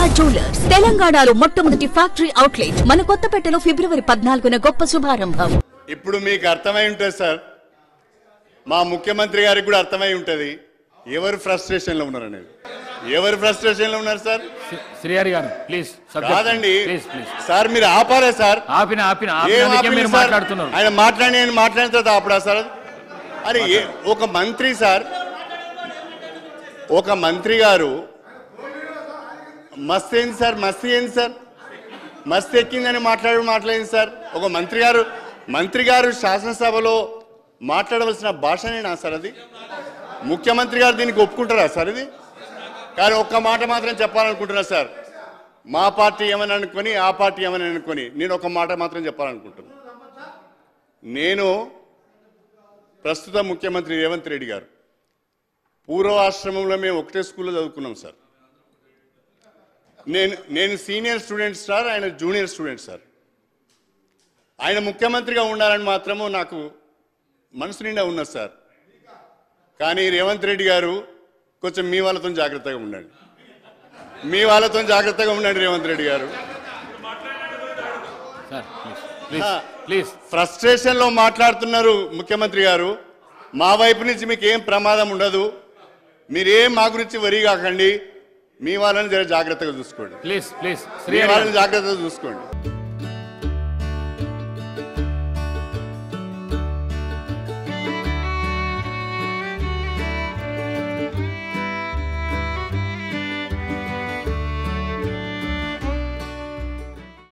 Durga jewellers తెలంగాణలో మొట్టమొదటి factory outlet మన కొత్తపేటలో ఫిబ్రవరి పద్నాలుగున గొప్ప శుభారంభం. ఇప్పుడు మీకు అర్థమై ఉంటుంది సార్. మా ముఖ్యమంత్రి గారికి కూడా అర్థమై ఉంటుంది. ఎవరు ఫ్రస్ట్రేషన్లో ఉన్నారు అనేది. ఎవరు ఫ్రస్ట్రేషన్లో ఉన్నారు సార్? శ్రీ- శ్రీహరి గారు ప్లీజ్ కాదండి. ప్లీజ్ ప్లీజ్ సార్ మీరు ఆపారా సార్? ఆపిన ఆపిన? మాట్లాడుతున్నారు. ఆయన మాట్లాడి ఆయన మాట్లాడిన తర్వాత ఆపడా సార్ అరే ఏ- ఒక మంత్రి సార్ ఒక మంత్రి గారు మస్తు ఏంది సార్ మస్తు ఏంది సార్. మస్తు ఎక్కిందని మాట్లాడు మాట్లాడింది సార్. ఒక మంత్రి గారు మంత్రి గారు శాసనసభలో మాట్లాడవలసిన భాషనేనా సార్ అది. ముఖ్యమంత్రి గారు దీనికి ఒప్పుకుంటారా సార్ ఇది? కానీ ఒక్క మాట మాత్రం చెప్పాలనుకుంటున్నా సార్. మా పార్టీ ఏమని అనుకొని ఆ పార్టీ ఏమని అనుకొని నేను ఒక మాట మాత్రం చెప్పాలనుకుంటున్నా. నేను ప్రస్తుత ముఖ్యమంత్రి రేవంత్ రెడ్డి గారు. పూర్వాశ్రమంలో మేము ఒకటే స్కూల్లో చదువుకున్నాం సార్. నేను నేను సీనియర్ స్టూడెంట్ సార్ ఆయన జూనియర్ స్టూడెంట్ సార్ ఆయన ముఖ్యమంత్రిగా ఉండాలని మాత్రము నాకు మనసు నిండా ఉన్నది సార్ కానీ రేవంత్ రెడ్డి గారు కొంచెం మీ వాళ్ళతో జాగ్రత్తగా ఉండండి. మీ వాళ్ళతో జాగ్రత్తగా ఉండండి రేవంత్ రెడ్డి గారు. సార్ ప్లీజ్ ఆ. ప్లీజ్ ప్లీజ్ ఫ్రస్ట్రేషన్లో మాట్లాడుతున్నారు ముఖ్యమంత్రి గారు. మా వైపు నుంచి మీకు ఏం ప్రమాదం ఉండదు. మీరేం మా గురించి వరి కాకండి. మీ వాళ్ళని జర జాగ్రత్తగా చూసుకోండి. ప్లీజ్ ప్లీజ్ మీ వాళ్ళని జాగ్రత్తగా చూసుకోండి.